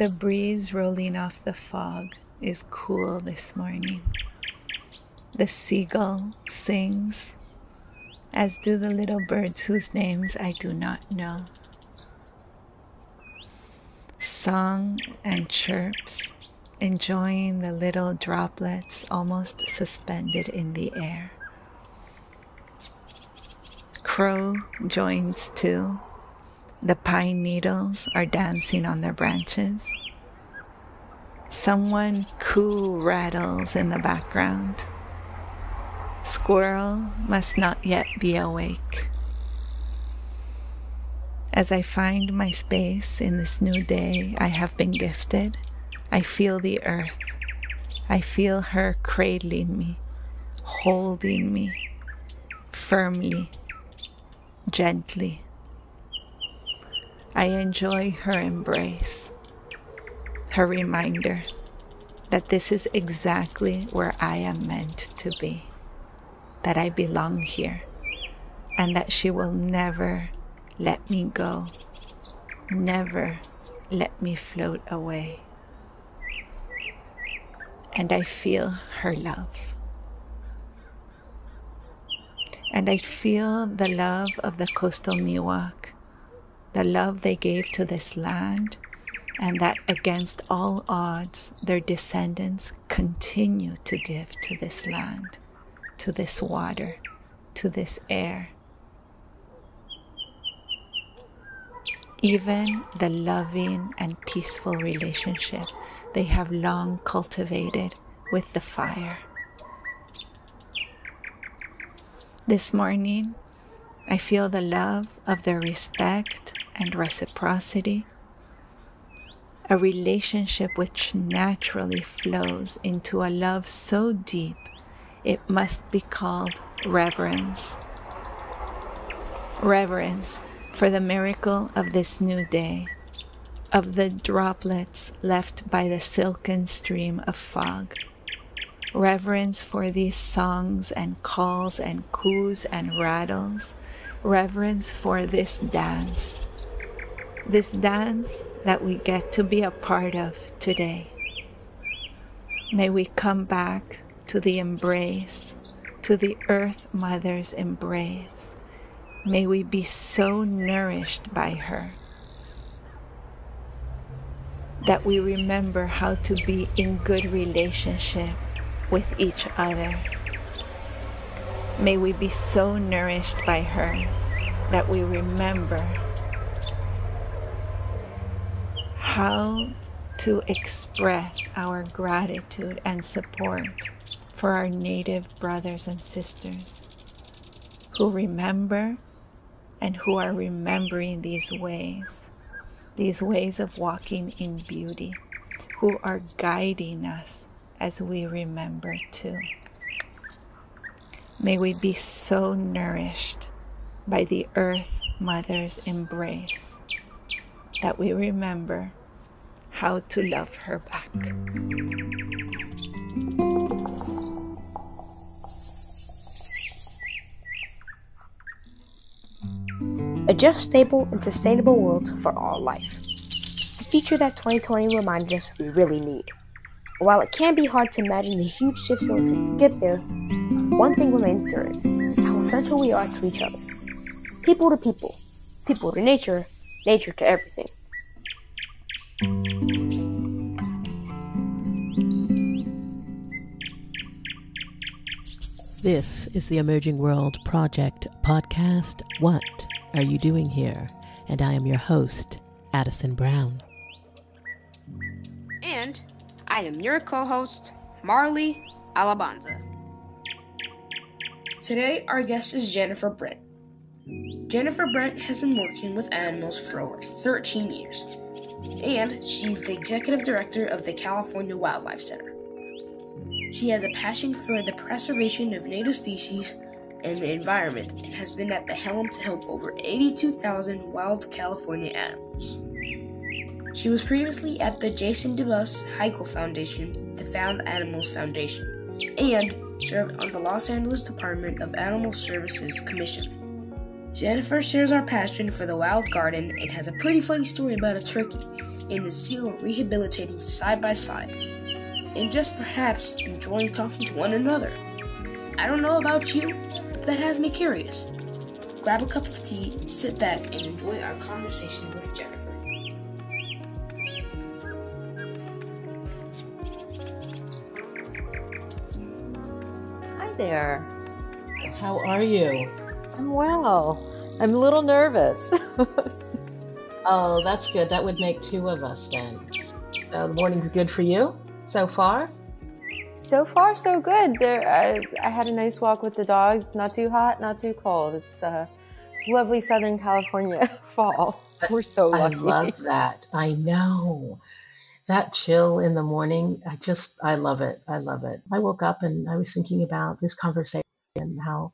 The breeze rolling off the fog is cool this morning. The seagull sings, as do the little birds whose names I do not know. Song and chirps, enjoying the little droplets almost suspended in the air. Crow joins too. The pine needles are dancing on their branches. Someone coo rattles in the background. Squirrel must not yet be awake. As I find my space in this new day I have been gifted, I feel the earth. I feel her cradling me, holding me firmly, gently. I enjoy her embrace, her reminder that this is exactly where I am meant to be that I belong here and that she will never let me go, never let me float away. And I feel her love. And I feel the love of the coastal Miwok, the love they gave to this land, and that against all odds, their descendants continue to give to this land to this water, to this air. Even the loving and peaceful relationship they have long cultivated with the fire. This morning, I feel the love of their respect and reciprocity, a relationship which naturally flows into a love so deep it must be called reverence. Reverence for the miracle of this new day, of the droplets left by the silken stream of fog. Reverence for these songs and calls and coos and rattles. Reverence for this dance. This dance that we get to be a part of today. May we come back to the embrace, to the Earth Mother's embrace. May we be so nourished by her that we remember how to be in good relationship with each other. May we be so nourished by her that we remember how to express our gratitude and support for our native brothers and sisters who remember and who are remembering these ways, these ways of walking in beauty, who are guiding us as we remember too. May we be so nourished by the Earth Mother's embrace that we remember how to love her back. A just, stable, and sustainable world for all life. It's the future that 2020 reminded us we really need. While it can be hard to imagine the huge shifts it will take to get there, one thing remains certain how essential we are to each other. People to people, people to nature, nature to everything. This is the Emerging World Project podcast. What are you doing here? And I am your host, Addison Brown. And I am your co host, Marley Alabanza. Today, our guest is Jennifer Brent. Jennifer Brent has been working with animals for over 13 years, and she's the executive director of the California Wildlife Center. She has a passion for the preservation of native species and the environment and has been at the helm to help over 82,000 wild California animals. She was previously at the Jason Debus Heigl Foundation, the Found Animals Foundation, and served on the Los Angeles Department of Animal Services Commission. Jennifer shares our passion for the wild garden and has a pretty funny story about a turkey and the seal rehabilitating side by side, and just perhaps enjoying talking to one another. I don't know about you, but that has me curious. Grab a cup of tea, sit back, and enjoy our conversation with Jennifer. Hi there. How are you? I'm well. I'm a little nervous. Oh, that's good. That would make two of us then. So the morning's good for you so far? so far, so good. There, I, I had a nice walk with the dogs. Not too hot, not too cold. It's uh, lovely Southern California fall. We're so lucky. I love that. I know. That chill in the morning, I just, I love it. I love it. I woke up and I was thinking about this conversation and how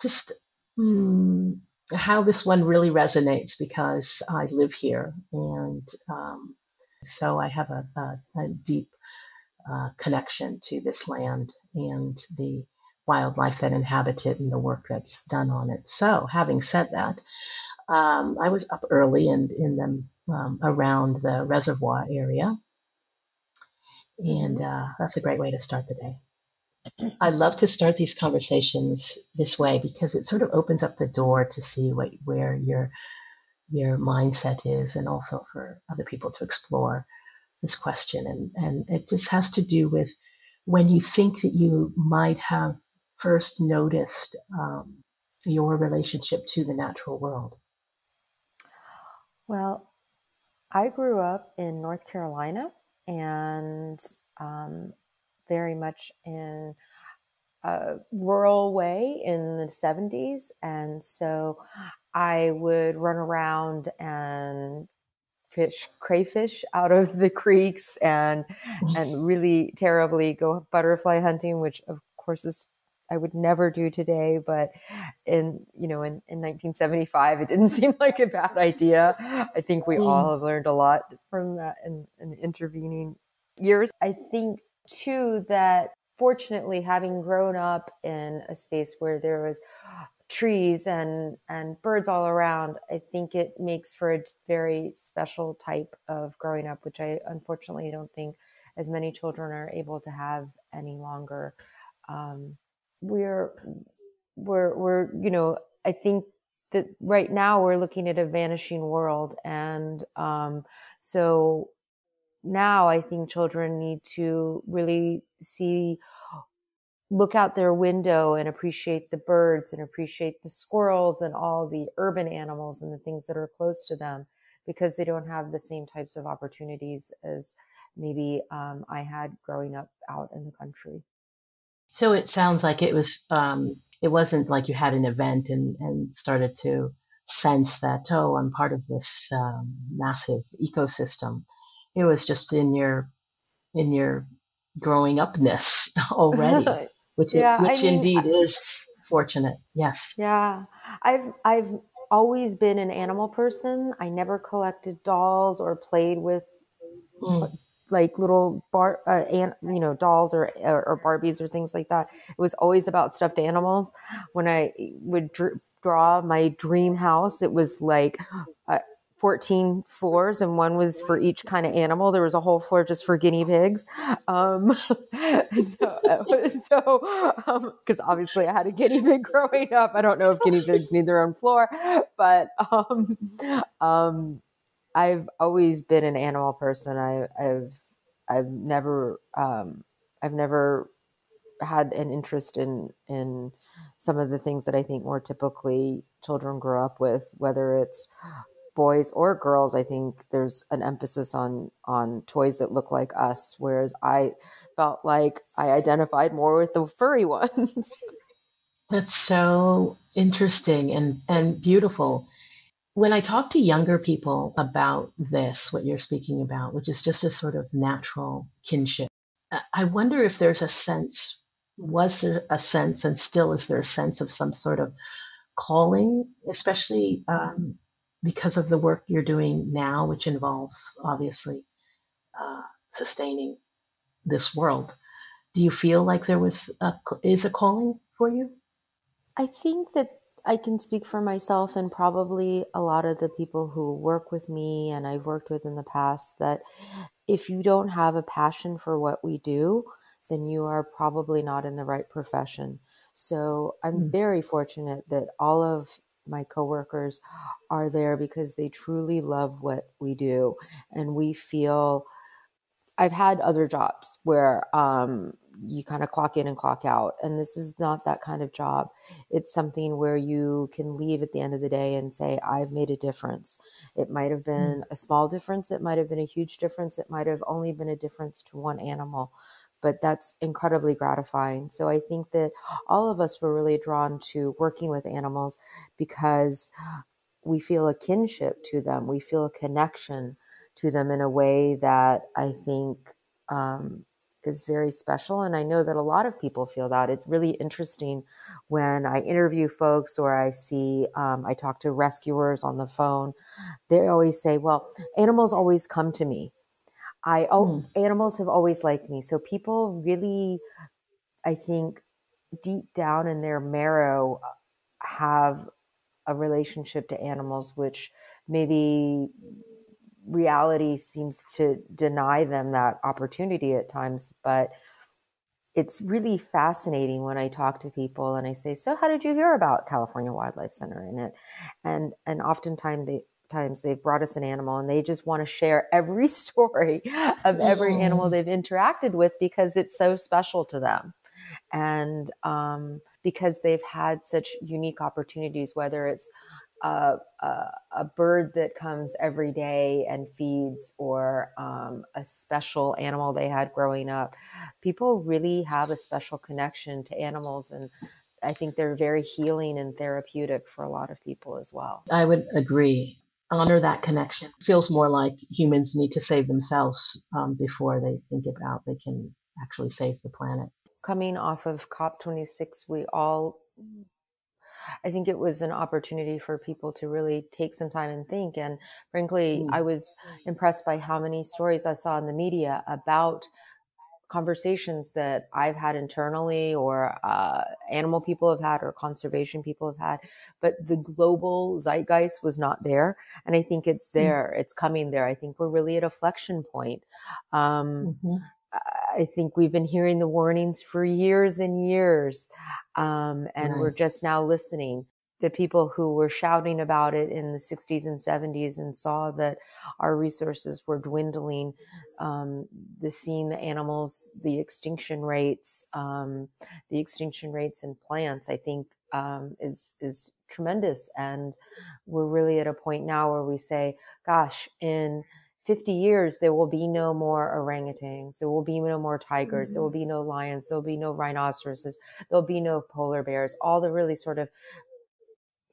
just mm, how this one really resonates because I live here. And um, so I have a, a, a deep uh, connection to this land and the wildlife that inhabit it and the work that's done on it. So, having said that, um, I was up early and in them um, around the reservoir area, and uh, that's a great way to start the day. I love to start these conversations this way because it sort of opens up the door to see what where your your mindset is, and also for other people to explore this question. And and it just has to do with when you think that you might have first noticed um, your relationship to the natural world. Well, I grew up in North Carolina and um, very much in a rural way in the 70s. And so I would run around and fish crayfish out of the creeks and and really terribly go butterfly hunting which of course is I would never do today, but in you know in, in 1975 it didn't seem like a bad idea. I think we Mm. all have learned a lot from that in, in intervening years. I think too that fortunately having grown up in a space where there was trees and and birds all around, I think it makes for a very special type of growing up, which I unfortunately don't think as many children are able to have any longer. Um, we're we're we're you know I think that right now we're looking at a vanishing world, and um, so now I think children need to really see look out their window and appreciate the birds and appreciate the squirrels and all the urban animals and the things that are close to them because they don't have the same types of opportunities as maybe um, I had growing up out in the country. So it sounds like it was um, it wasn't like you had an event and, and started to sense that oh I'm part of this um, massive ecosystem. It was just in your in your growing upness already, which Yeah, I which mean, indeed is fortunate. Yes. Yeah, I've I've always been an animal person. I never collected dolls or played with Mm. like little bar uh, and you know dolls or, or or Barbies or things like that. It was always about stuffed animals. When I would dr- draw my dream house, it was like uh, 14 floors and one was for each kind of animal. There was a whole floor just for guinea pigs. Um, so, so, because obviously I had a guinea pig growing up. I don't know if guinea pigs need their own floor, but, um, um, I've always been an animal person. I, I've, I've never, um, I've never had an interest in, in some of the things that I think more typically children grow up with, whether it's boys or girls. I think there's an emphasis on, on toys that look like us, whereas I felt like I identified more with the furry ones. That's so interesting and, and beautiful. When I talk to younger people about this, what you're speaking about, which is just a sort of natural kinship, I- wonder if there's a sense, was there a sense, and still is there a sense of some sort of calling, especially um, because of the work you're doing now, which involves obviously uh, sustaining this world. Do you feel like there was a, is a calling for you? I think that I can speak for myself and probably a lot of the people who work with me and I've worked with in the past that if you don't have a passion for what we do, then you are probably not in the right profession. So I'm mm. very fortunate that all of my coworkers are there because they truly love what we do and we feel I've had other jobs where um, you kind of clock in and clock out. And this is not that kind of job. It's something where you can leave at the end of the day and say, I've made a difference. It might have hmm. been a small difference. It might have been a huge difference. It might have only been a difference to one animal. But that's incredibly gratifying. So I think that all of us were really drawn to working with animals because we feel a kinship to them. We feel a connection to them in a way that I think um, is very special. And I know that a lot of people feel that. It's really interesting when I interview folks or I see, um, I talk to rescuers on the phone. They always say, well, animals always come to me. I, oh, mm. animals have always liked me. So people really, I think, deep down in their marrow have a relationship to animals, which maybe reality seems to deny them that opportunity at times. But it's really fascinating when I talk to people and I say, "So, how did you hear about California Wildlife Center in it?" And and oftentimes they times they've brought us an animal and they just want to share every story of every animal they've interacted with because it's so special to them and um, because they've had such unique opportunities whether it's a, a, a, bird that comes every day and feeds or um, a special animal they had growing up. People really have a special connection to animals and I think they're very healing and therapeutic for a lot of people as well. I would agree. Honor that connection. It feels more like humans need to save themselves um, before they think about they can actually save the planet. Coming off of COP26, we all I think it was an opportunity for people to really take some time and think. And frankly, mm. I was impressed by how many stories I saw in the media about conversations that I've had internally or uh, animal people have had or conservation people have had, but the global zeitgeist was not there. And I think it's mm. there, it's coming there. I think we're really at a flexion point. Um, mm-hmm. I think we've been hearing the warnings for years and years. Um, and right. we're just now listening. The people who were shouting about it in the 60s and 70s and saw that our resources were dwindling, um, the seeing the animals, the extinction rates, um, the extinction rates in plants, I think um, is is tremendous. And we're really at a point now where we say, "Gosh, in 50 years, there will be no more orangutans. There will be no more tigers. Mm-hmm. There will be no lions. There will be no rhinoceroses. There'll be no polar bears. All the really sort of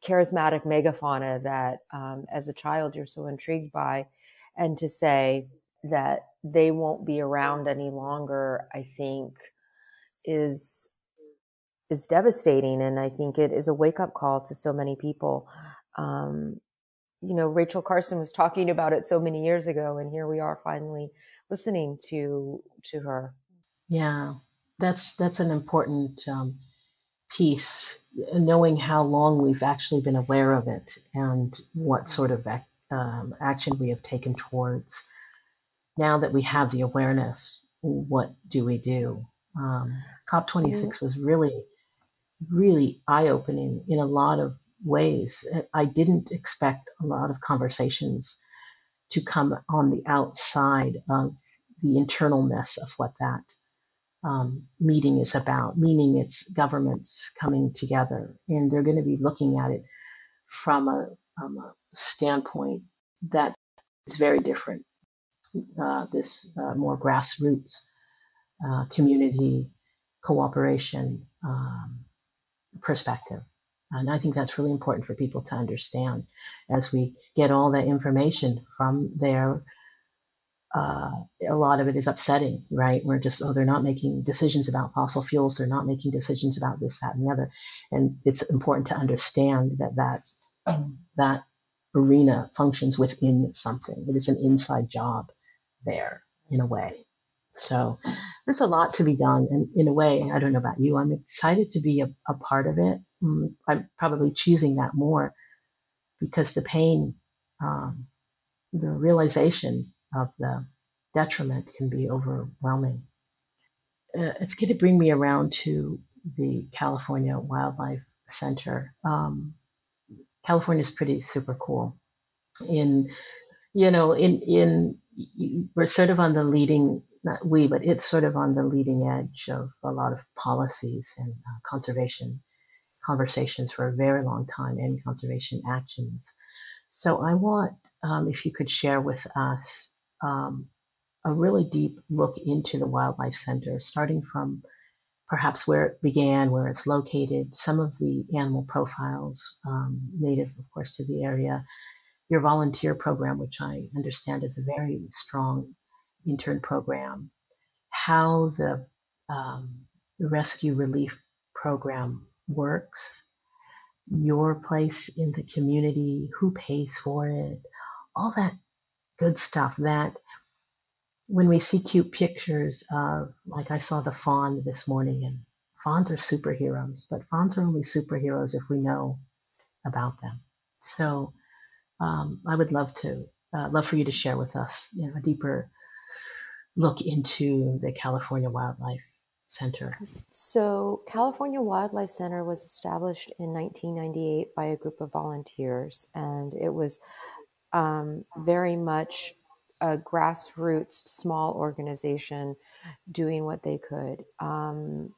charismatic megafauna that, um, as a child, you're so intrigued by. And to say that they won't be around any longer, I think, is is devastating. And I think it is a wake up call to so many people. Um, you know, Rachel Carson was talking about it so many years ago, and here we are finally listening to to her. Yeah, that's that's an important um, piece, knowing how long we've actually been aware of it and what sort of um, action we have taken towards. Now that we have the awareness, what do we do? Um, COP26 mm-hmm. was really, really eye opening in a lot of ways. I didn't expect a lot of conversations to come on the outside of the internalness of what that um, meeting is about, meaning it's governments coming together. And they're going to be looking at it from a, um, a standpoint that is very different. Uh, this uh, more grassroots uh, community cooperation um, perspective. And I think that's really important for people to understand as we get all that information from there. Uh, a lot of it is upsetting, right? We're just, oh, they're not making decisions about fossil fuels. They're not making decisions about this, that, and the other. And it's important to understand that that, that arena functions within something. It is an inside job there in a way. So there's a lot to be done. And in a way, I don't know about you, I'm excited to be a, a part of it. Mm, I'm probably choosing that more because the pain, um, the realization of the detriment can be overwhelming. Uh, it's going to bring me around to the California Wildlife Center. Um, California is pretty super cool. In you know, in in we're sort of on the leading not we, but it's sort of on the leading edge of a lot of policies and uh, conservation conversations for a very long time and conservation actions. So I want, um, if you could share with us um, a really deep look into the Wildlife Center, starting from perhaps where it began, where it's located, some of the animal profiles um, native, of course, to the area, your volunteer program, which I understand is a very strong intern program, how the, um, the rescue relief program works, your place in the community, who pays for it, all that good stuff that when we see cute pictures of, like I saw the fawn this morning, and fawns are superheroes, but fawns are only superheroes if we know about them. So um, I would love to uh, love for you to share with us you know, a deeper look into the California Wildlife Center. So, California Wildlife Center was established in 1998 by a group of volunteers, and it was um, very much a grassroots small organization doing what they could. Um,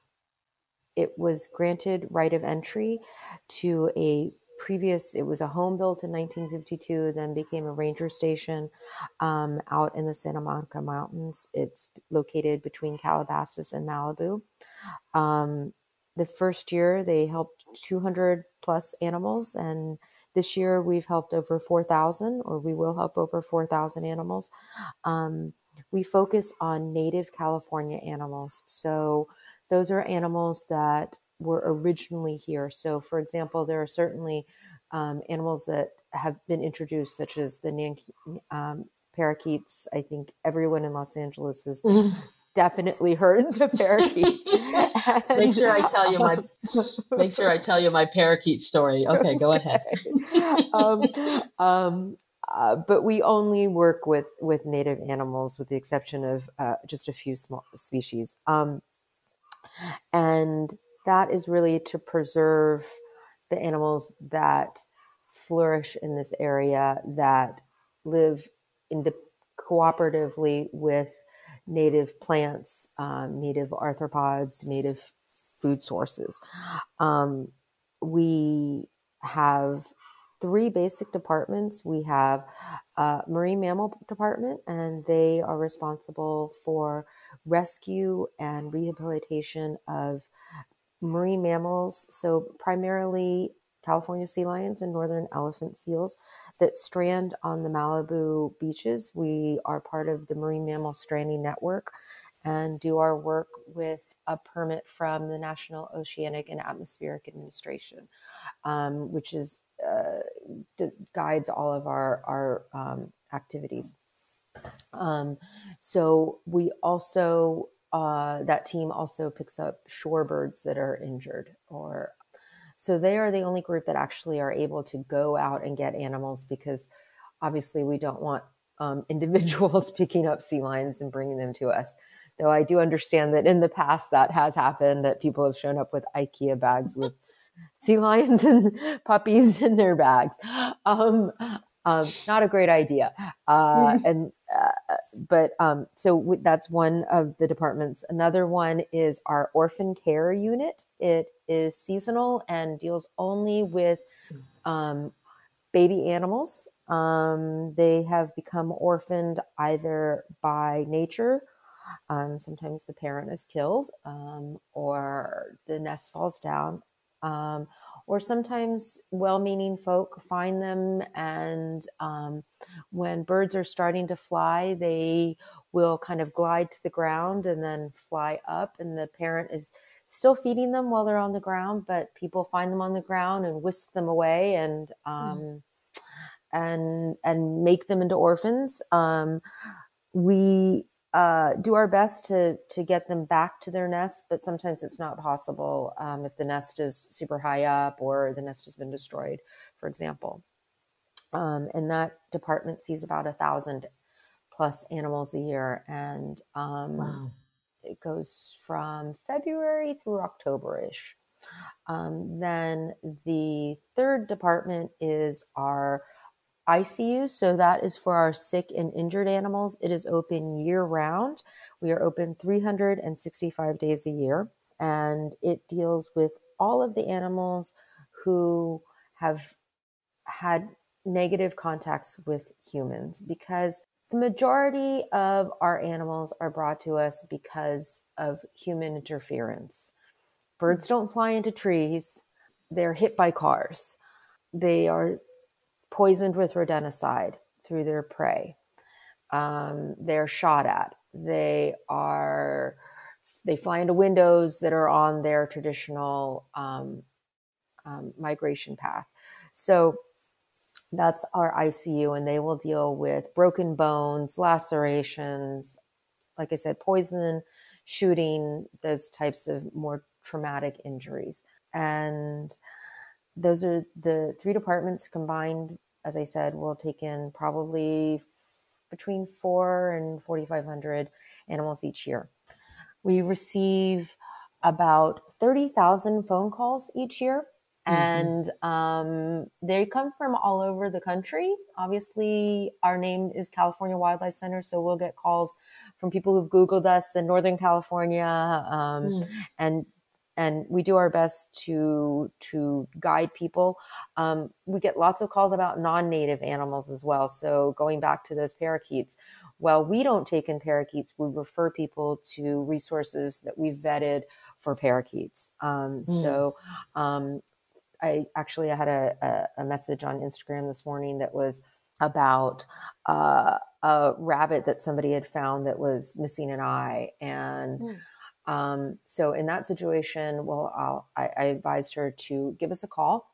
it was granted right of entry to a previous it was a home built in 1952 then became a ranger station um, out in the santa monica mountains it's located between calabasas and malibu um, the first year they helped 200 plus animals and this year, we've helped over 4,000, or we will help over 4,000 animals. Um, we focus on native California animals. So, those are animals that were originally here. So, for example, there are certainly um, animals that have been introduced, such as the Nan- um, parakeets. I think everyone in Los Angeles has mm-hmm definitely heard the parakeet. make sure I tell you my make sure I tell you my parakeet story. Okay, go ahead. um, um, uh, but we only work with with native animals, with the exception of uh, just a few small species, um, and that is really to preserve the animals that flourish in this area that live in de- cooperatively with native plants, um, native arthropods, native food sources. Um, we have three basic departments. We have a marine mammal department, and they are responsible for rescue and rehabilitation of marine mammals. So, primarily California sea lions and northern elephant seals that strand on the Malibu beaches. We are part of the Marine Mammal Stranding Network and do our work with a permit from the National Oceanic and Atmospheric Administration, um, which is uh, d- guides all of our our um, activities. Um, so we also uh, that team also picks up shorebirds that are injured or so they are the only group that actually are able to go out and get animals because obviously we don't want um, individuals picking up sea lions and bringing them to us. Though I do understand that in the past that has happened, that people have shown up with IKEA bags with sea lions and puppies in their bags. Um, um, not a great idea. Uh, and uh, but um, so w- that's one of the departments. Another one is our orphan care unit. It is seasonal and deals only with um, baby animals. Um, they have become orphaned either by nature. Um, sometimes the parent is killed, um, or the nest falls down, or sometimes well-meaning folk find them and um, when birds are starting to fly they will kind of glide to the ground and then fly up and the parent is still feeding them while they're on the ground but people find them on the ground and whisk them away and um, mm. and and make them into orphans um, we uh, do our best to to get them back to their nest, but sometimes it's not possible um, if the nest is super high up or the nest has been destroyed, for example. Um, and that department sees about a thousand plus animals a year, and um, wow. it goes from February through October ish. Um, then the third department is our ICU. So that is for our sick and injured animals. It is open year round. We are open 365 days a year, and it deals with all of the animals who have had negative contacts with humans because the majority of our animals are brought to us because of human interference. Birds don't fly into trees, they're hit by cars. They are poisoned with rodenticide through their prey. Um, they're shot at. They are they fly into windows that are on their traditional um, um, migration path. So that's our ICU, and they will deal with broken bones, lacerations, like I said, poison, shooting, those types of more traumatic injuries. And those are the three departments combined, as I said, we'll take in probably f- between four and 4,500 animals each year. We receive about 30,000 phone calls each year. Mm-hmm. And um, they come from all over the country. Obviously, our name is California Wildlife Center, so we'll get calls from people who've Googled us in Northern California um, mm. and and we do our best to to guide people. Um, we get lots of calls about non-native animals as well. So going back to those parakeets, well, we don't take in parakeets. We refer people to resources that we've vetted for parakeets. Um, mm. So um, I actually I had a, a, a, message on Instagram this morning that was about uh, a rabbit that somebody had found that was missing an eye and. Mm um, so in that situation, well, I, I advised her to give us a call.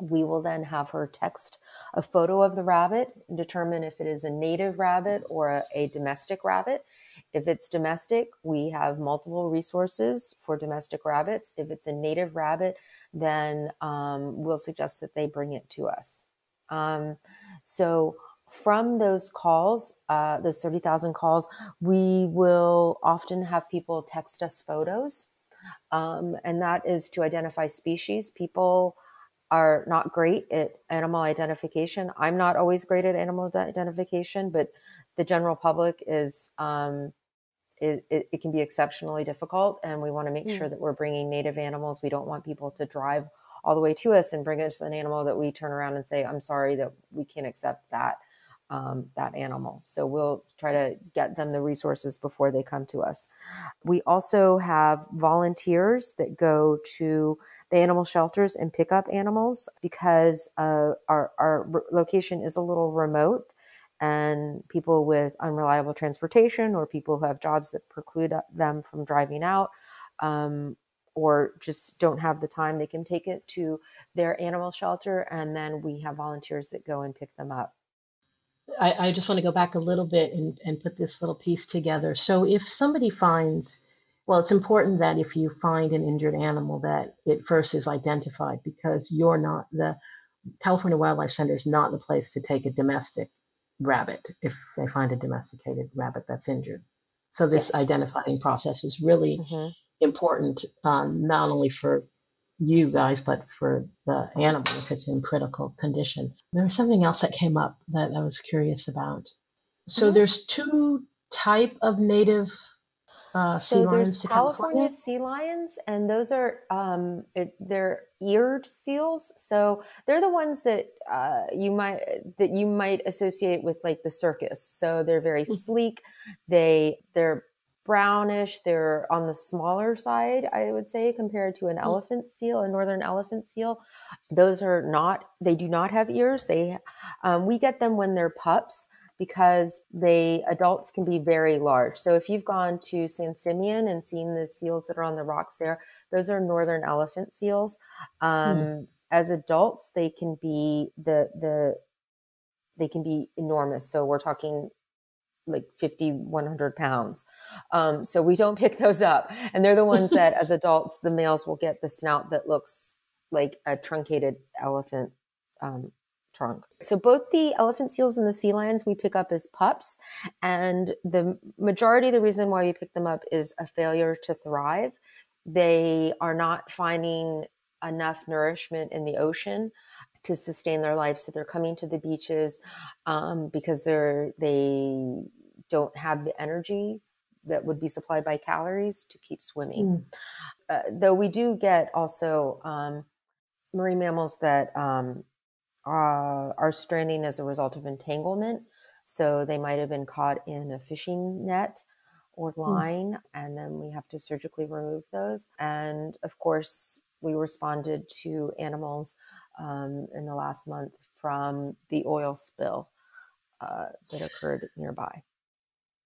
We will then have her text a photo of the rabbit, and determine if it is a native rabbit or a, a domestic rabbit. If it's domestic, we have multiple resources for domestic rabbits. If it's a native rabbit, then um, we'll suggest that they bring it to us. Um, so from those calls, uh, those 30,000 calls, we will often have people text us photos. Um, and that is to identify species. People are not great at animal identification. I'm not always great at animal identification, but the general public is, um, it, it, it, can be exceptionally difficult. And we want to make mm. sure that we're bringing native animals. We don't want people to drive all the way to us and bring us an animal that we turn around and say, I'm sorry that we can't accept that um, that animal. So we'll try to get them the resources before they come to us. We also have volunteers that go to the animal shelters and pick up animals because uh, our, our location is a little remote and people with unreliable transportation or people who have jobs that preclude them from driving out um, or just don't have the time, they can take it to their animal shelter and then we have volunteers that go and pick them up. I, I just want to go back a little bit and, and put this little piece together. So if somebody finds, well, it's important that if you find an injured animal that it first is identified because you're not the California Wildlife Center is not the place to take a domestic rabbit if they find a domesticated rabbit that's injured. So this yes. identifying process is really mm-hmm. important, um, not only for you guys, but for the animal if it's in critical condition. There was something else that came up that I was curious about. So mm-hmm. there's two type of native uh, so there's California, California, sea lions, and those are um, it, they're eared seals. So they're the ones that uh, you might that you might associate with like the circus. So they're very hmm. sleek. They they're brownish. They're on the smaller side, I would say, compared to an mm-hmm. elephant seal, a northern elephant seal. Those are not, they do not have ears. They, um, we get them when they're pups because they adults can be very large. So if you've gone to San Simeon and seen the seals that are on the rocks there, those are northern elephant seals. Um, mm. As adults, they can be the the they can be enormous. So we're talking like 50 100 pounds. Um, so we don't pick those up. And they're the ones that as adults the males will get the snout that looks like a truncated elephant um, trunk. So both the elephant seals and the sea lions we pick up as pups. And the majority of the reason why we pick them up is a failure to thrive. They are not finding enough nourishment in the ocean to sustain their life. So they're coming to the beaches um, because they're they don't have the energy that would be supplied by calories to keep swimming. Mm. Uh, though we do get also um, marine mammals that um, are, are stranding as a result of entanglement. So they might have been caught in a fishing net or hmm. line, mm. and then we have to surgically remove those. And of course, we responded to animals um, in the last month from the oil spill uh, that occurred nearby.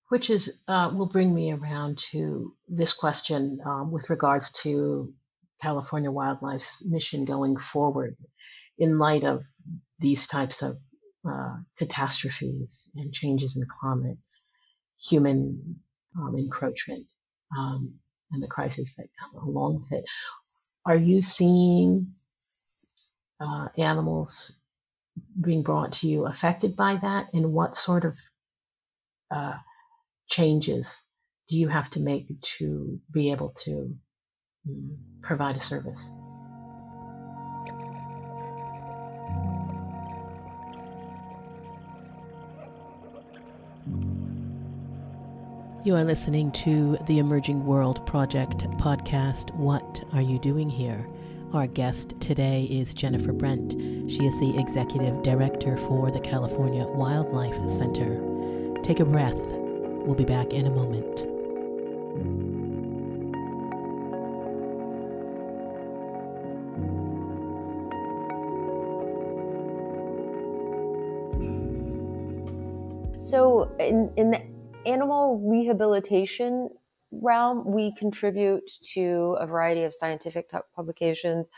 Which is uh, will bring me around to this question um, with regards to California Wildlife's mission going forward in light of these types of uh, catastrophes and changes in climate, human um, encroachment, um, and the crisis that come along with it. Are you seeing uh, animals being brought to you affected by that, and what sort of uh, changes do you have to make to be able to um, provide a service? You are listening to the Emerging World Project podcast. What are you doing here? Our guest today is Jennifer Brent. She is the executive director for the California Wildlife Center. Take a breath. We'll be back in a moment. So, in, in the animal rehabilitation realm, we contribute to a variety of scientific publications.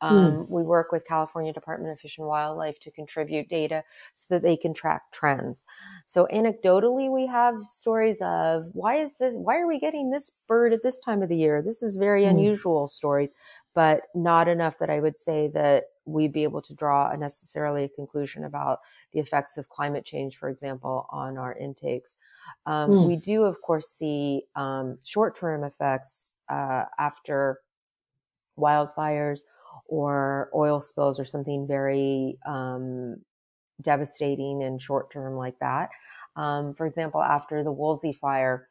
Um, mm. We work with California Department of Fish and Wildlife to contribute data so that they can track trends. So anecdotally, we have stories of why is this, why are we getting this bird at this time of the year? This is very mm. unusual stories, but not enough that I would say that we'd be able to draw a necessarily a conclusion about the effects of climate change, for example, on our intakes. Um, mm. We do, of course, see um, short term effects uh, after wildfires or oil spills or something very um, devastating and short term like that. Um, for example, after the Woolsey fire,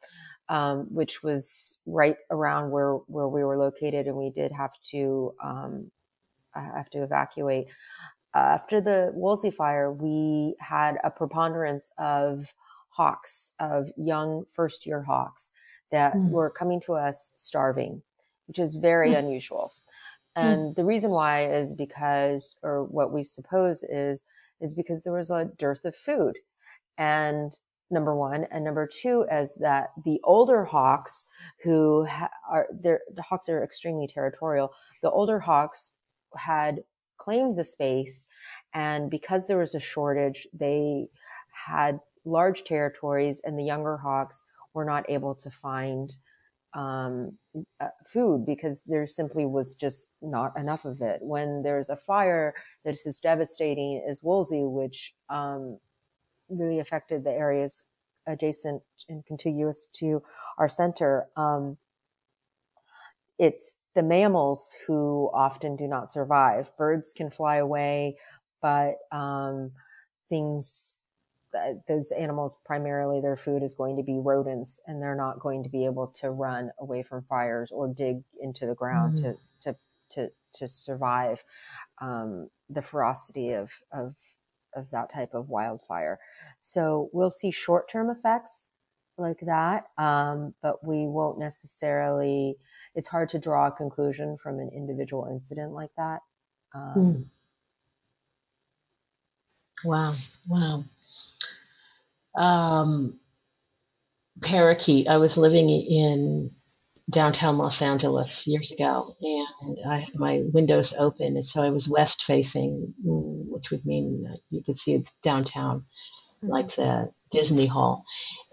um, which was right around where, where we were located, and we did have to um, have to evacuate. after the Woolsey fire, we had a preponderance of hawks, of young first year hawks that mm. were coming to us starving, which is very mm. unusual. And mm. the reason why is because, or what we suppose is, is because there was a dearth of food. And number one, and number two is that the older hawks who ha- are, the hawks are extremely territorial. The older hawks had claimed the space. And because there was a shortage, they had large territories and the younger hawks were not able to find um, uh, food because there simply was just not enough of it. When there's a fire that is as devastating as Woolsey, which um, really affected the areas adjacent and contiguous to our center, um, it's the mammals who often do not survive. Birds can fly away, but um, things those animals primarily their food is going to be rodents and they're not going to be able to run away from fires or dig into the ground mm-hmm. to, to to to survive um, the ferocity of of of that type of wildfire so we'll see short-term effects like that um, but we won't necessarily it's hard to draw a conclusion from an individual incident like that um, mm. wow wow um, parakeet. I was living in downtown Los Angeles years ago, and I had my windows open, and so I was west facing, which would mean you could see downtown, like the Disney Hall,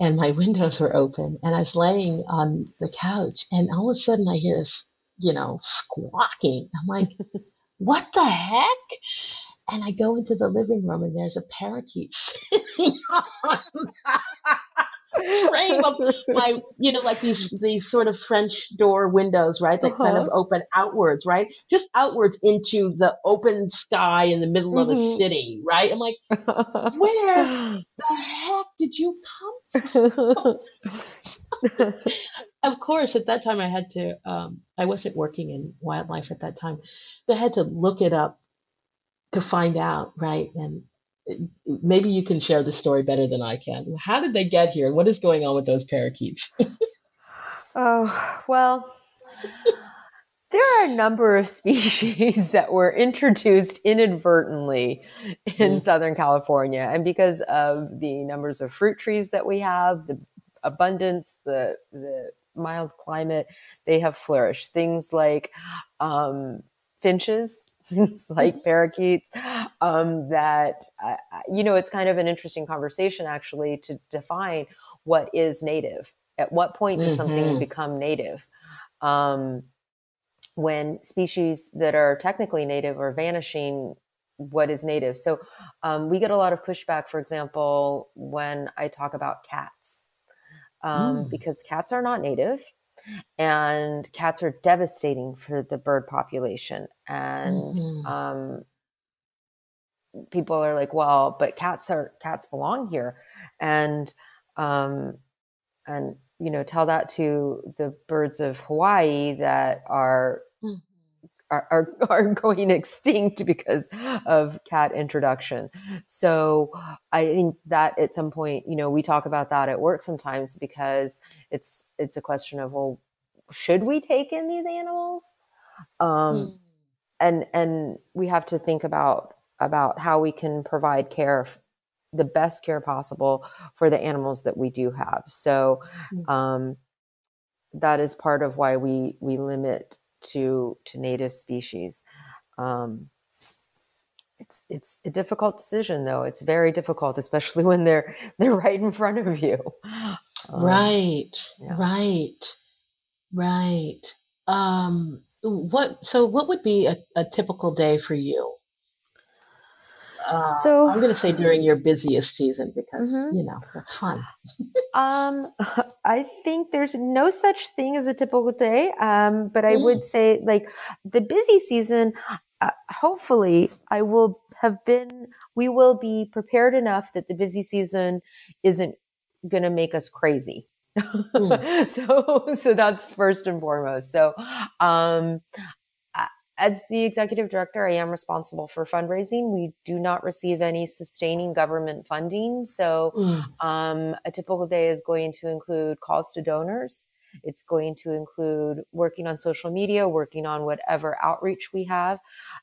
and my windows were open, and I was laying on the couch, and all of a sudden I hear this, you know, squawking. I'm like, "What the heck?" And I go into the living room, and there's a parakeet sitting on frame of my, you know, like these these sort of French door windows, right? That uh-huh. kind of uh-huh. open outwards, right? Just outwards into the open sky in the middle mm-hmm. of the city, right? I'm like, where the heck did you come from? of course, at that time I had to. Um, I wasn't working in wildlife at that time. I had to look it up to find out, right? And maybe you can share the story better than I can. How did they get here? What is going on with those parakeets? oh, well, there are a number of species that were introduced inadvertently in mm. Southern California. And because of the numbers of fruit trees that we have, the abundance, the, the mild climate, they have flourished. Things like um, finches like parakeets um, that uh, you know it's kind of an interesting conversation actually to define what is native at what point does mm-hmm. something become native um, when species that are technically native are vanishing what is native so um, we get a lot of pushback for example when i talk about cats um, mm. because cats are not native and cats are devastating for the bird population and mm-hmm. um, people are like well but cats are cats belong here and um, and you know tell that to the birds of hawaii that are. Are, are, are going extinct because of cat introduction. So I think that at some point, you know, we talk about that at work sometimes because it's it's a question of well, should we take in these animals? Um, mm. And and we have to think about about how we can provide care the best care possible for the animals that we do have. So hmm. um, that is part of why we we limit to to native species. Um, it's it's a difficult decision though. It's very difficult, especially when they're they're right in front of you. Um, right, yeah. right, right. Um, what so what would be a, a typical day for you? Uh, so I'm going to say during your busiest season because mm-hmm. you know that's fun. um, I think there's no such thing as a typical day, um, but I mm. would say like the busy season. Uh, hopefully, I will have been. We will be prepared enough that the busy season isn't going to make us crazy. Mm. so, so that's first and foremost. So, um, as the executive director, I am responsible for fundraising. We do not receive any sustaining government funding. So, mm. um, a typical day is going to include calls to donors. It's going to include working on social media, working on whatever outreach we have.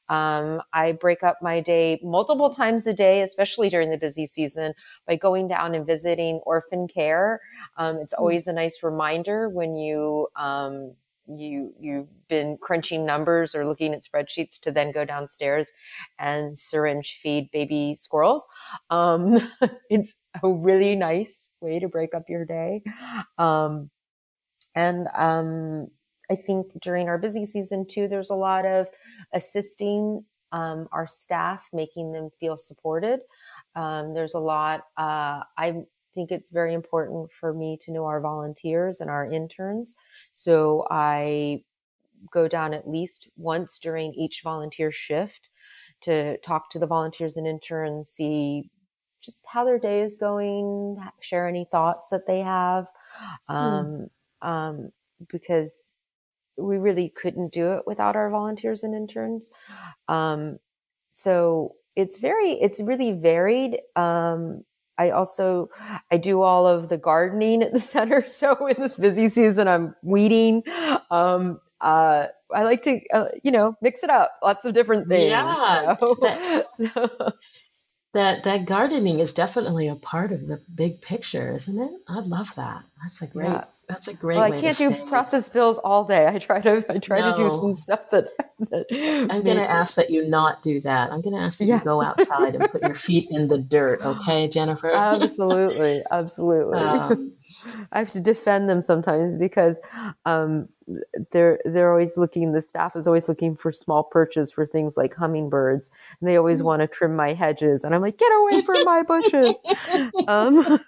Um, I break up my day multiple times a day, especially during the busy season, by going down and visiting orphan care. Um, it's mm. always a nice reminder when you um, you you've been crunching numbers or looking at spreadsheets to then go downstairs and syringe feed baby squirrels. Um, it's a really nice way to break up your day. Um, and um, i think during our busy season too there's a lot of assisting um, our staff making them feel supported. Um, there's a lot uh, i think it's very important for me to know our volunteers and our interns so I go down at least once during each volunteer shift to talk to the volunteers and interns, see just how their day is going, share any thoughts that they have. Hmm. Um, um, because we really couldn't do it without our volunteers and interns. Um, so it's very, it's really varied. Um, I also I do all of the gardening at the center. So in this busy season, I'm weeding. Um, uh, I like to uh, you know mix it up, lots of different things. Yeah, so. that, that, that gardening is definitely a part of the big picture, isn't it? I love that. That's a great. That's a great. Well, I can't do processed bills all day. I try to I try no. to do some stuff that I'm going to ask that you not do that. I'm going to ask that yeah. you go outside and put your feet in the dirt, okay, Jennifer? absolutely, absolutely. Um, I have to defend them sometimes because um, they're they're always looking. The staff is always looking for small perches for things like hummingbirds, and they always mm. want to trim my hedges. And I'm like, get away from my bushes. Um,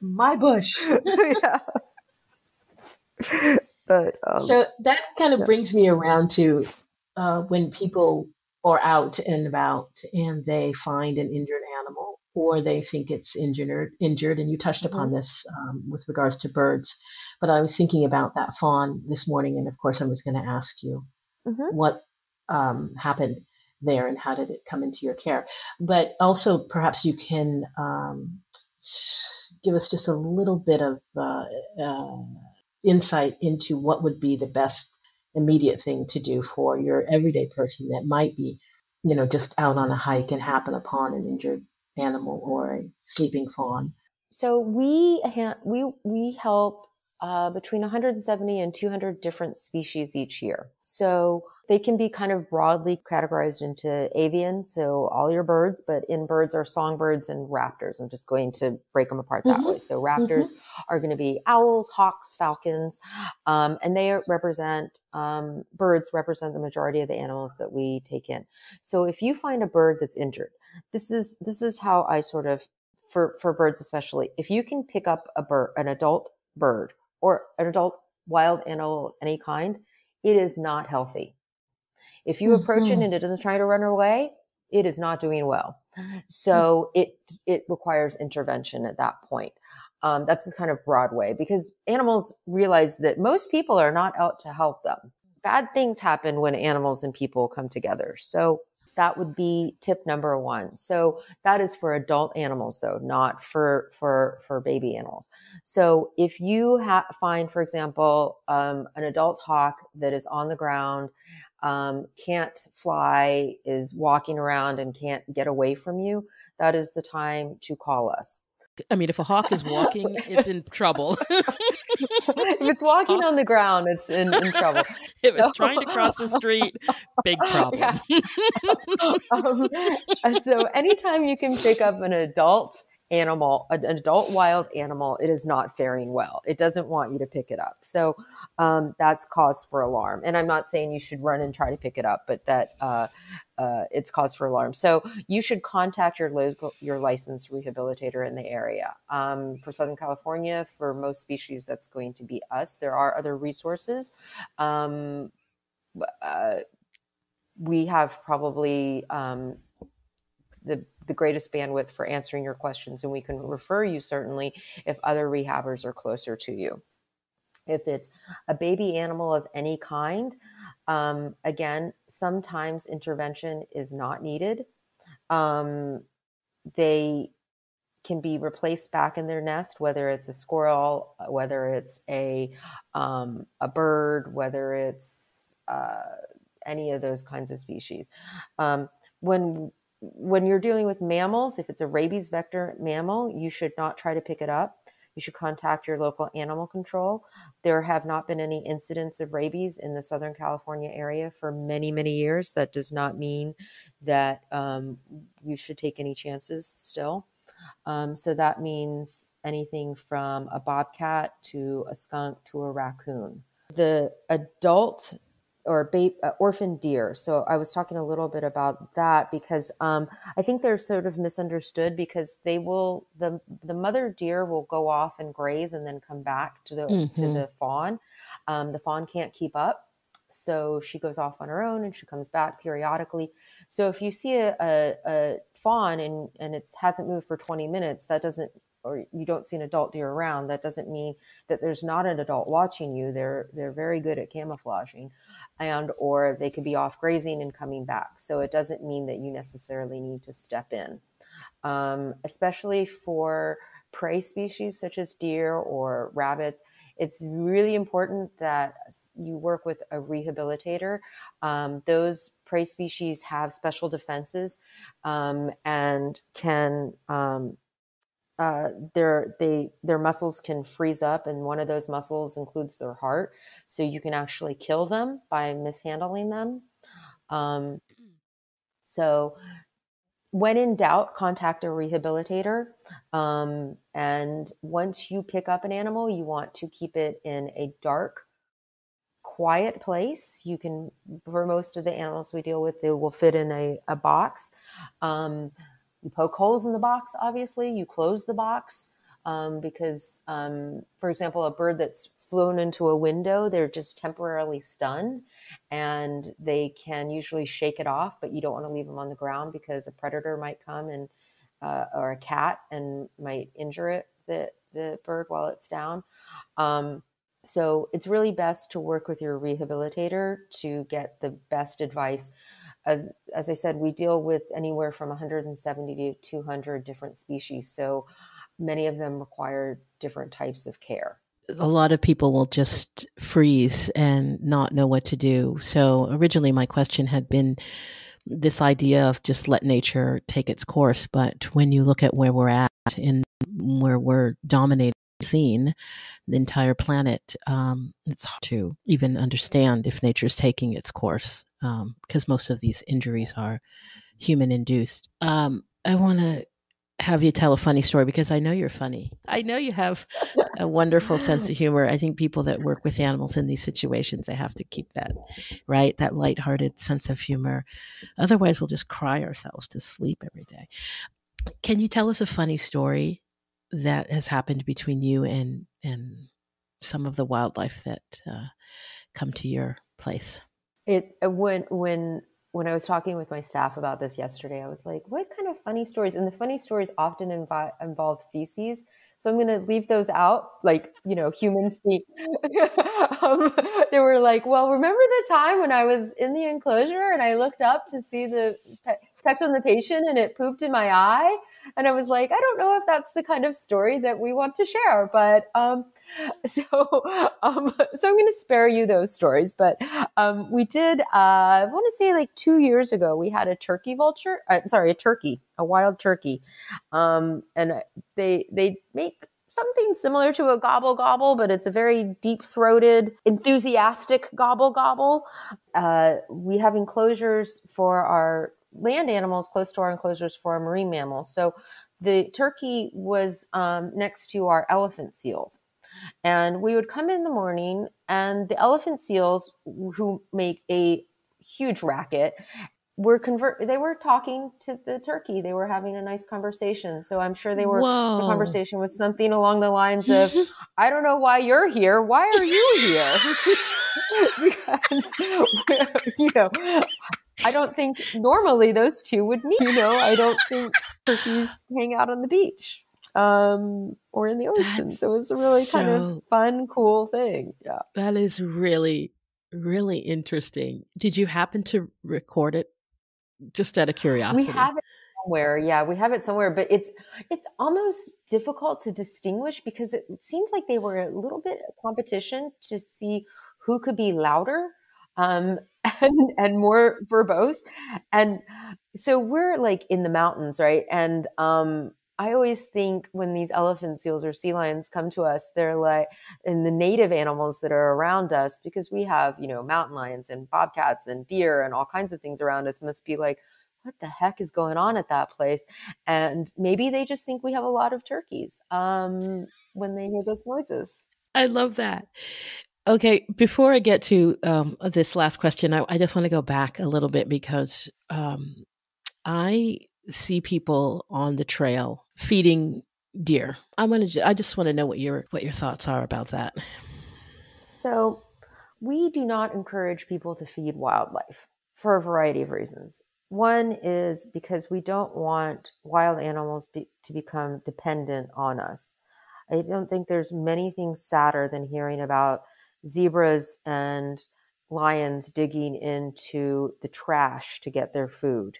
my bush. yeah. But um, so that kind of yeah. brings me around to uh, when people are out and about and they find an injured animal or they think it's injured injured and you touched mm-hmm. upon this um, with regards to birds but i was thinking about that fawn this morning and of course i was going to ask you mm-hmm. what um, happened there and how did it come into your care but also perhaps you can um, give us just a little bit of uh, uh, insight into what would be the best immediate thing to do for your everyday person that might be, you know, just out on a hike and happen upon an injured animal or a sleeping fawn. So we ha- we we help uh, between 170 and 200 different species each year. So they can be kind of broadly categorized into avian, so all your birds, but in birds are songbirds and raptors. I'm just going to break them apart that mm-hmm. way. So raptors mm-hmm. are going to be owls, hawks, falcons, um, and they represent um, birds represent the majority of the animals that we take in. So if you find a bird that's injured, this is this is how I sort of for for birds especially. If you can pick up a bird, an adult bird or an adult wild animal any kind, it is not healthy. If you approach mm-hmm. it and it doesn't try to run away, it is not doing well. So mm-hmm. it it requires intervention at that point. Um, that's kind of Broadway because animals realize that most people are not out to help them. Bad things happen when animals and people come together. So that would be tip number one. So that is for adult animals though, not for, for, for baby animals. So if you ha- find, for example, um, an adult hawk that is on the ground um, can't fly, is walking around and can't get away from you, that is the time to call us. I mean, if a hawk is walking, it's in trouble. if it's walking on the ground, it's in, in trouble. if it's trying to cross the street, big problem. um, so, anytime you can pick up an adult animal, an adult wild animal, it is not faring well. It doesn't want you to pick it up. So um, that's cause for alarm. And I'm not saying you should run and try to pick it up, but that uh, uh, it's cause for alarm. So you should contact your local, your licensed rehabilitator in the area. Um, for Southern California, for most species, that's going to be us. There are other resources. Um, uh, we have probably um, the the greatest bandwidth for answering your questions and we can refer you certainly if other rehabbers are closer to you. If it's a baby animal of any kind um, again sometimes intervention is not needed. Um, they can be replaced back in their nest whether it's a squirrel whether it's a um, a bird whether it's uh, any of those kinds of species. Um, when when you're dealing with mammals, if it's a rabies vector mammal, you should not try to pick it up. You should contact your local animal control. There have not been any incidents of rabies in the Southern California area for many, many years. That does not mean that um, you should take any chances still. Um, so that means anything from a bobcat to a skunk to a raccoon. The adult or ba- uh, orphan deer. So I was talking a little bit about that because um, I think they're sort of misunderstood because they will the the mother deer will go off and graze and then come back to the mm-hmm. to the fawn. Um, the fawn can't keep up, so she goes off on her own and she comes back periodically. So if you see a, a, a fawn and and it hasn't moved for 20 minutes, that doesn't or you don't see an adult deer around, that doesn't mean that there's not an adult watching you. They're they're very good at camouflaging and or they could be off grazing and coming back. So it doesn't mean that you necessarily need to step in, um, especially for prey species such as deer or rabbits. It's really important that you work with a rehabilitator. Um, those prey species have special defenses um, and can um, uh, their they their muscles can freeze up, and one of those muscles includes their heart. So you can actually kill them by mishandling them. Um, so, when in doubt, contact a rehabilitator. Um, and once you pick up an animal, you want to keep it in a dark, quiet place. You can, for most of the animals we deal with, they will fit in a, a box. Um, you poke holes in the box, obviously. You close the box um, because, um, for example, a bird that's flown into a window, they're just temporarily stunned and they can usually shake it off, but you don't want to leave them on the ground because a predator might come and uh, or a cat and might injure it the the bird while it's down. Um, so it's really best to work with your rehabilitator to get the best advice. As as I said, we deal with anywhere from 170 to 200 different species, so many of them require different types of care a lot of people will just freeze and not know what to do. So originally, my question had been this idea of just let nature take its course. But when you look at where we're at and where we're dominating scene, the entire planet, um, it's hard to even understand if nature is taking its course because um, most of these injuries are human induced. Um, I want to have you tell a funny story because I know you're funny. I know you have a wonderful sense of humor. I think people that work with animals in these situations, they have to keep that, right? That lighthearted sense of humor. Otherwise, we'll just cry ourselves to sleep every day. Can you tell us a funny story that has happened between you and and some of the wildlife that uh, come to your place? It uh, when when when I was talking with my staff about this yesterday, I was like, what kind of funny stories? And the funny stories often involved feces. So I'm going to leave those out, like, you know, human speak. um, they were like, well, remember the time when I was in the enclosure and I looked up to see the text on the patient and it pooped in my eye? And I was like, I don't know if that's the kind of story that we want to share, but um, so um, so I'm going to spare you those stories. But um, we did, uh, I want to say like two years ago, we had a turkey vulture. Uh, sorry, a turkey, a wild turkey, um, and they they make something similar to a gobble gobble, but it's a very deep throated, enthusiastic gobble gobble. Uh, we have enclosures for our land animals close to our enclosures for our marine mammals. So the turkey was um, next to our elephant seals. And we would come in the morning, and the elephant seals, who make a huge racket, were convert. They were talking to the turkey. They were having a nice conversation. So I'm sure they were. Whoa. The conversation was something along the lines of, "I don't know why you're here. Why are you here?" because you know I don't think normally those two would meet. You know, I don't think turkeys hang out on the beach um, or in the ocean. That's so it's a really so, kind of fun, cool thing. Yeah. That is really, really interesting. Did you happen to record it just out of curiosity? We have it somewhere. Yeah, we have it somewhere, but it's it's almost difficult to distinguish because it seemed like they were a little bit of competition to see who could be louder um, and, and more verbose. And so we're like in the mountains, right? And um, I always think when these elephant seals or sea lions come to us, they're like, and the native animals that are around us, because we have, you know, mountain lions and bobcats and deer and all kinds of things around us, must be like, what the heck is going on at that place? And maybe they just think we have a lot of turkeys um, when they hear those noises. I love that. Okay, before I get to um, this last question, I, I just want to go back a little bit because um, I see people on the trail feeding deer. I want to. I just want to know what your what your thoughts are about that. So, we do not encourage people to feed wildlife for a variety of reasons. One is because we don't want wild animals be, to become dependent on us. I don't think there's many things sadder than hearing about zebras and lions digging into the trash to get their food,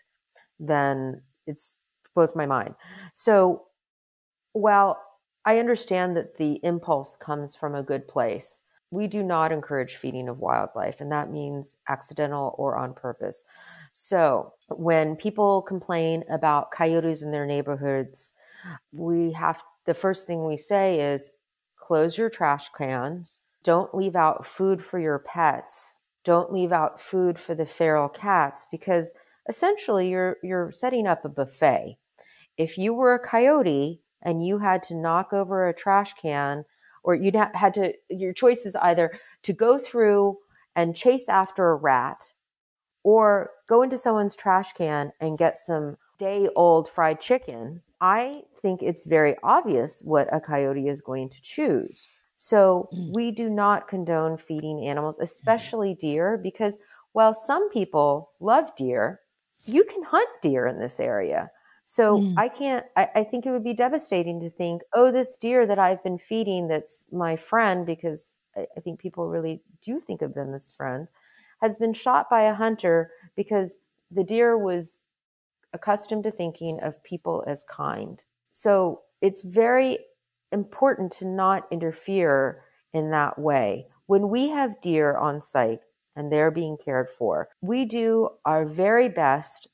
then it's blows my mind. So while I understand that the impulse comes from a good place, we do not encourage feeding of wildlife, and that means accidental or on purpose. So when people complain about coyotes in their neighborhoods, we have the first thing we say is close your trash cans don't leave out food for your pets don't leave out food for the feral cats because essentially you're you're setting up a buffet. If you were a coyote and you had to knock over a trash can or you'd ha- had to your choice is either to go through and chase after a rat or go into someone's trash can and get some day old fried chicken, I think it's very obvious what a coyote is going to choose. So mm. we do not condone feeding animals, especially deer, because while some people love deer, you can hunt deer in this area. So mm. I can't, I, I, think it would be devastating to think, oh, this deer that I've been feeding that's my friend, because I, I think people really do think of them as friends, has been shot by a hunter because the deer was accustomed to thinking of people as kind. So it's very important to not interfere in that way. When we have deer on site and they're being cared for, we do our very best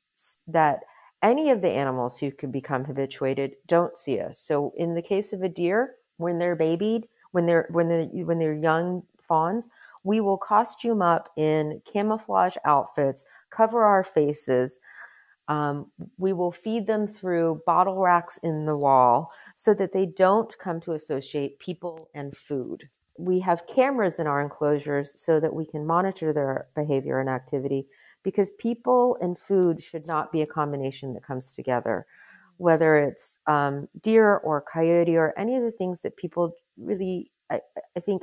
that any of the animals who can become habituated don't see us. So in the case of a deer, when they're babied, when they're when they're when they're young fawns, we will costume up in camouflage outfits, cover our faces, um, we will feed them through bottle racks in the wall so that they don't come to associate people and food. We have cameras in our enclosures so that we can monitor their behavior and activity because people and food should not be a combination that comes together. Whether it's um, deer or coyote or any of the things that people really, I, I think,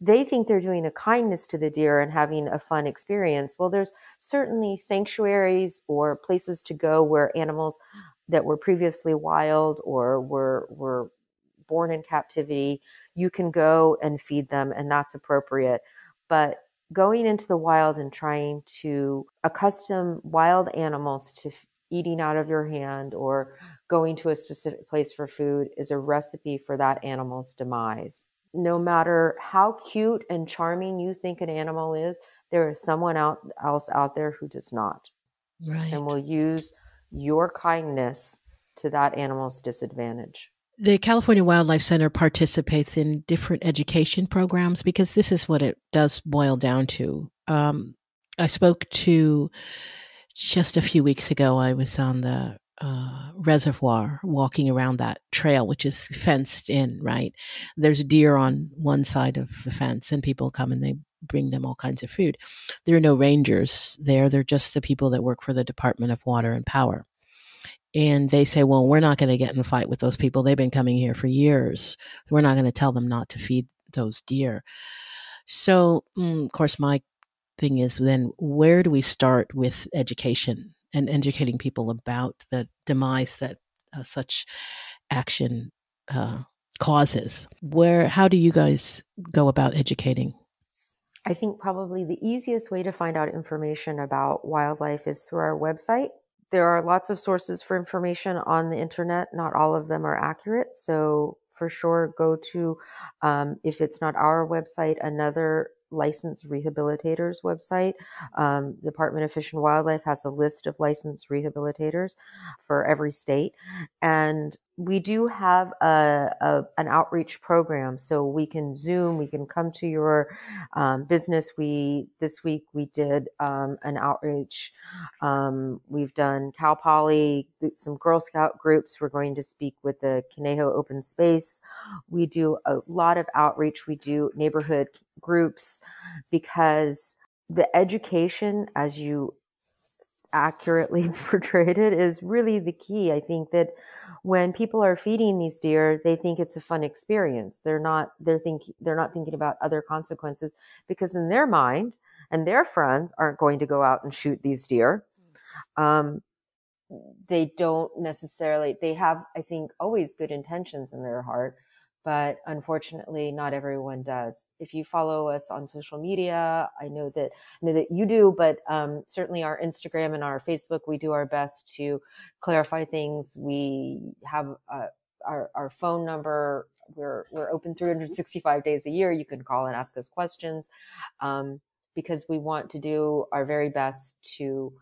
they think they're doing a kindness to the deer and having a fun experience. Well, there's certainly sanctuaries or places to go where animals that were previously wild or were were born in captivity, you can go and feed them and that's appropriate. But going into the wild and trying to accustom wild animals to eating out of your hand or going to a specific place for food is a recipe for that animal's demise no matter how cute and charming you think an animal is, there is someone out, else out there who does not. Right. And will use your kindness to that animal's disadvantage. The California Wildlife Center participates in different education programs because this is what it does boil down to. Um, I spoke to just a few weeks ago, I was on the uh, reservoir walking around that trail, which is fenced in, right? There's deer on one side of the fence, and people come and they bring them all kinds of food. There are no rangers there, they're just the people that work for the Department of Water and Power. And they say, well, we're not going to get in a fight with those people. They've been coming here for years. We're not going to tell them not to feed those deer. So, mm, of course, my thing is then where do we start with education and educating people about the demise that uh, such action uh, causes. Where, how do you guys go about educating? I think probably the easiest way to find out information about wildlife is through our website. There are lots of sources for information on the internet. Not all of them are accurate. So for sure, go to, um, if it's not our website, another licensed rehabilitators website. Um, Department of Fish and Wildlife has a list of licensed rehabilitators for every state, and we do have a, a, an outreach program. So we can zoom we can come to your um, business. We this week we did um, an outreach. Um, we've done cal poly some girl scout groups. We're going to speak with the conejo open space. We do a lot of outreach. We do neighborhood groups because the education as you accurately portrayed it is really the key. I think that when people are feeding these deer, they think it's a fun experience. They're not, they're thinking, they're not thinking about other consequences because in their mind and their friends aren't going to go out and shoot these deer. Um, they don't necessarily, they have, I think, always good intentions in their heart but unfortunately not everyone does. If you follow us on social media i know that I know that you do but um, certainly our instagram and our facebook we do our best to clarify things. We have uh, our, our phone number. We're we're open 365 days a year. You can call and ask us questions um, because we want to do our very best to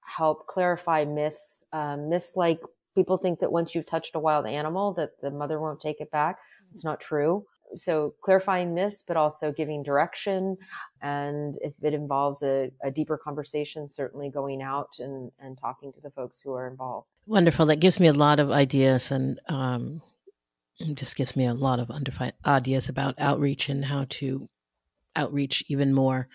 help clarify myths um, myths like people think that once you've touched a wild animal that the mother won't take it back it's not true so clarifying myths, but also giving direction. And if it involves a, a deeper conversation, certainly going out and, and talking to the folks who are involved. Wonderful. That gives me a lot of ideas and um, just gives me a lot of ideas about outreach and how to outreach even more.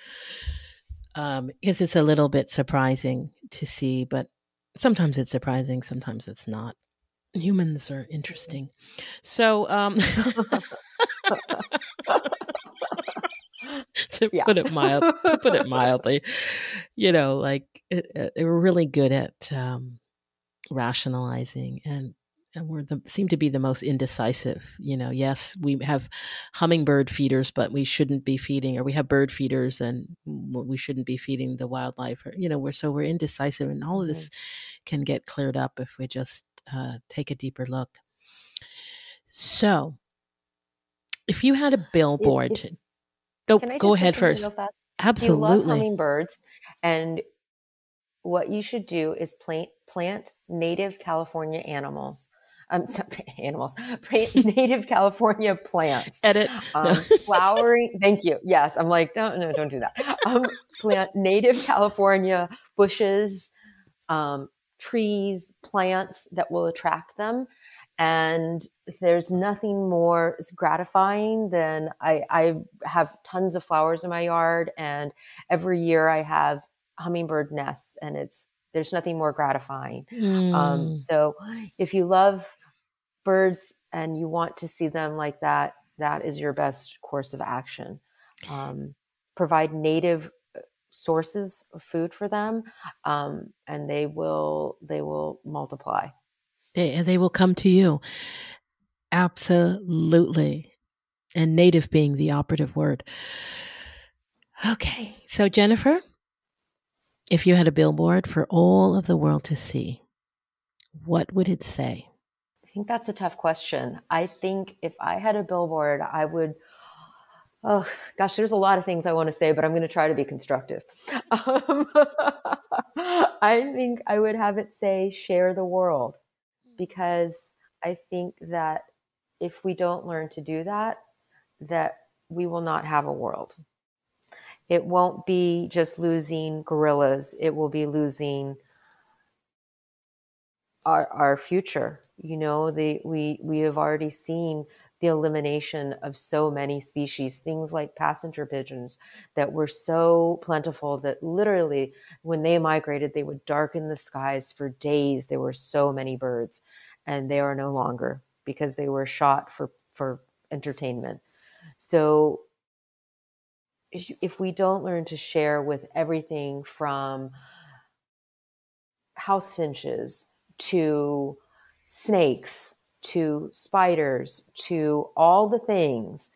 Um, because it's a little bit surprising to see, but sometimes it's surprising, sometimes it's not. Humans are interesting. So, um, to yeah. put it mild, to put it mildly, you know, like it, it, they were really good at um, rationalizing and we're the seem to be the most indecisive you know yes we have hummingbird feeders but we shouldn't be feeding or we have bird feeders and we shouldn't be feeding the wildlife or you know we're so we're indecisive and all of this can get cleared up if we just uh, take a deeper look. So if you had a billboard if, oh go ahead first. absolutely you love hummingbirds and what you should do is plant plant native California animals. Um, animals, native California plants. Edit. Um, flowering. Thank you. Yes, I'm like, don't no, don't do that. Um, plant native California bushes, um, trees, plants that will attract them. And there's nothing more gratifying than I, I have tons of flowers in my yard, and every year I have hummingbird nests and it's there's nothing more gratifying mm. um, so if you love birds and you want to see them like that that is your best course of action. Um, provide native uh, sources of food for them um, and they will they will multiply. They, they will come to you. Absolutely. And native being the operative word. Okay so jennifer if you had a billboard for all of the world to see, what would it say? I think that's a tough question. I think if I had a billboard, I would. Oh gosh, there's a lot of things I want to say, but I'm going to try to be constructive. Um, I think I would have it say "share the world," because I think that if we don't learn to do that, that we will not have a world it won't be just losing gorillas it will be losing our our future. You know the we we have already seen the elimination of so many species things like passenger pigeons that were so plentiful that literally when they migrated they would darken the skies for days. There were so many birds and they are no longer because they were shot for for entertainment. So if we don't learn to share with everything from house finches to snakes to spiders to all the things,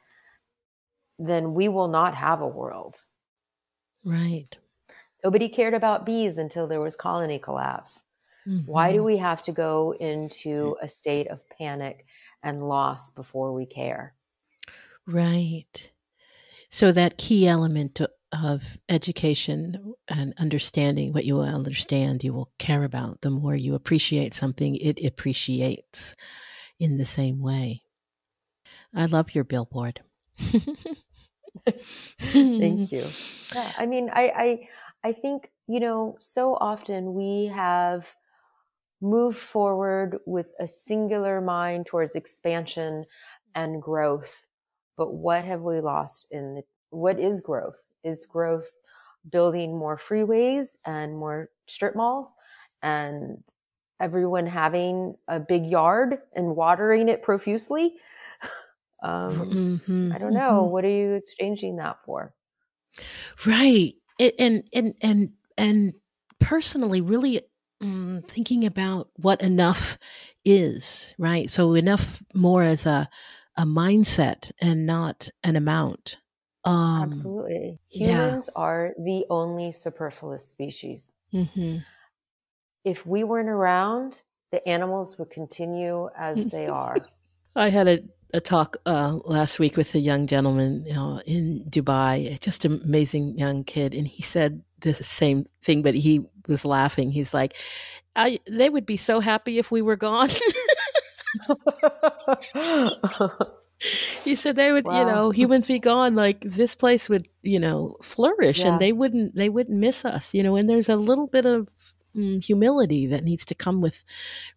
then we will not have a world. Right. Nobody cared about bees until there was colony collapse. Mm-hmm. Why do mm-hmm. we have to go into a state of panic and loss before we care? Right. So that key element of education and understanding what you will understand, you will care about. The more you appreciate something, it appreciates in the same way. I love your billboard. Thank you. Yeah, I mean, I, I, I think you know, so often we have moved forward with a singular mind towards expansion and growth but what have we lost in the, what is growth? Is growth building more freeways and more strip malls and everyone having a big yard and watering it profusely? Um, mm-hmm, I don't know. Mm-hmm. What are you exchanging that for? Right. And, and, and, and personally, really um, thinking about what enough is, right? So enough more as a, a mindset and not an amount. Um, Absolutely. Humans yeah. are the only superfluous species. Mm-hmm. If we weren't around, the animals would continue as they are. I had a, a talk uh, last week with a young gentleman you know, in Dubai, just an amazing young kid, and he said the same thing, but he was laughing. He's like, "They would be so happy if we were gone." you said they would, you know, humans be gone, like this place would, you know, flourish, Yeah. and they wouldn't, they wouldn't miss us, you know. And there's a little bit of mm, humility that needs to come with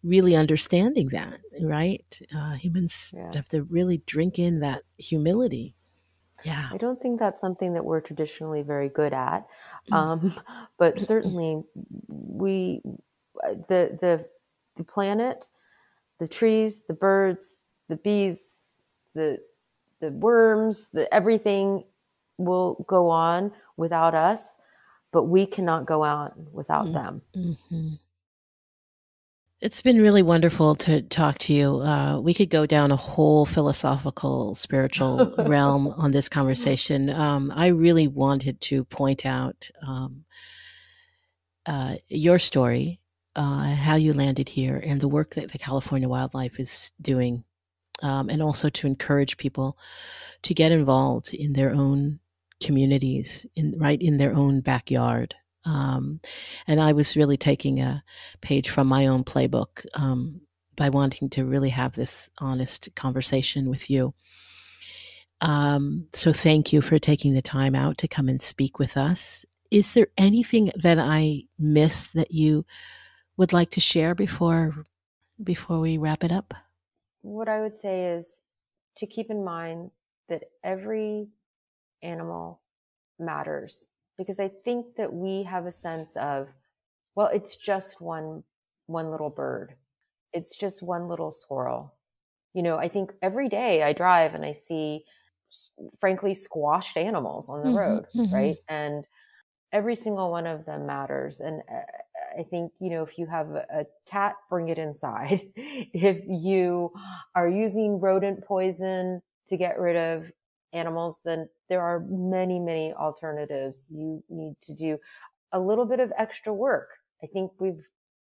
really understanding that, right? Uh, humans Yeah. have to really drink in that humility. Yeah. I don't think that's something that we're traditionally very good at, Mm. um, but certainly we the the the planet, the trees, the birds, the bees, the the worms, the everything will go on without us, but we cannot go on without Mm. them. hmm It's been really wonderful to talk to you. Uh, we could go down a whole philosophical, spiritual realm on this conversation. Um, I really wanted to point out um, uh, your story, uh, how you landed here, and the work that the California Wildlife is doing, um, and also to encourage people to get involved in their own communities, in right in their own backyard. Um, and I was really taking a page from my own playbook um, by wanting to really have this honest conversation with you. Um, so thank you for taking the time out to come and speak with us. Is there anything that I missed that you would like to share before before we wrap it up? What I would say is to keep in mind that every animal matters because I think that we have a sense of, well, it's just one, one little bird. It's just one little squirrel. You know, I think every day I drive and I see, frankly, squashed animals on the Mhm, road, mhm. right? And every single one of them matters. And uh, I think, you know, if you have a, cat, bring it inside. if you are using rodent poison to get rid of animals, then there are many, many alternatives. You need to do a little bit of extra work. I think we've,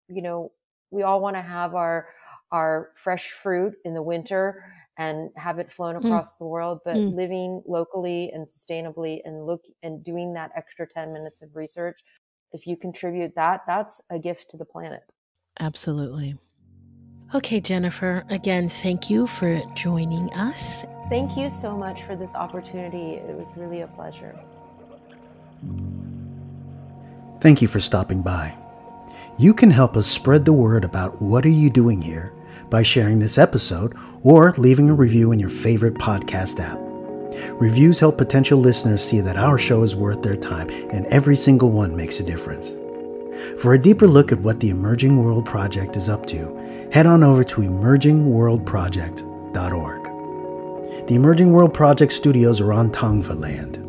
you know, we all want to have our, our fresh fruit in the winter and have it flown Mm. across the world, but Mm. living locally and sustainably and look and doing that extra 10 minutes of research, if you contribute that, that's a gift to the planet. Absolutely. Okay, Jennifer, again, thank you for joining us. Thank you so much for this opportunity. It was really a pleasure. Thank you for stopping by. You can help us spread the word about what are you doing here by sharing this episode or leaving a review in your favorite podcast app. Reviews help potential listeners see that our show is worth their time and every single one makes a difference. For a deeper look at what the Emerging World Project is up to, head on over to emergingworldproject.org. The Emerging World Project studios are on Tongva land.